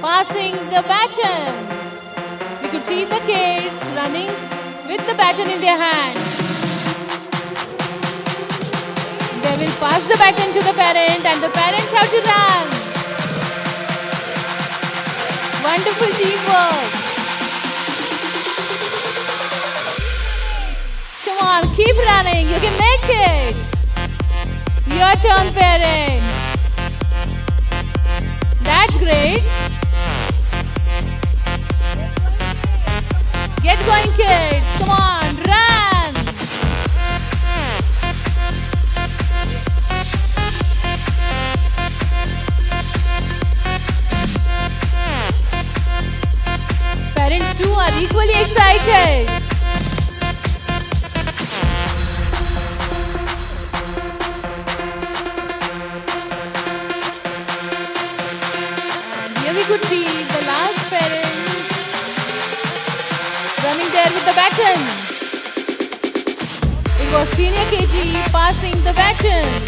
passing the baton. We could see the kids running with the baton in their hands. They will pass the baton to the parent and the parents have to run. Wonderful teamwork. Come on, keep running. You can make it. Your turn, parents. Kids. Come on, run. Parents too are equally excited. And here we could see running there with the baton. It was senior KG passing the baton.